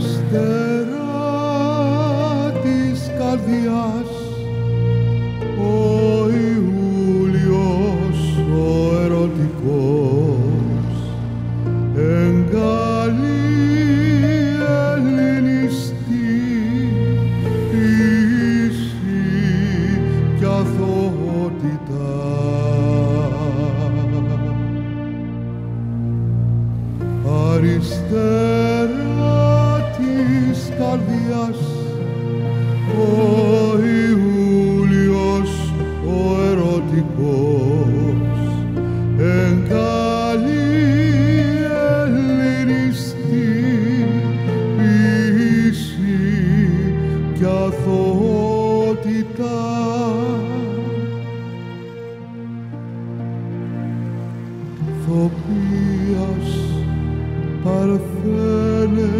Αριστερά της καρδιάς ο Ιούλιος ο ερωτικός. Εγκαλεί ελληνιστή πίστη κι αθωότητα. Αριστερά καρδιάς ο Ιούλιος ο ερωτικός εγκαλεί ελληνιστή ποιήση κι αθωότητα. Θοπίας παρθένες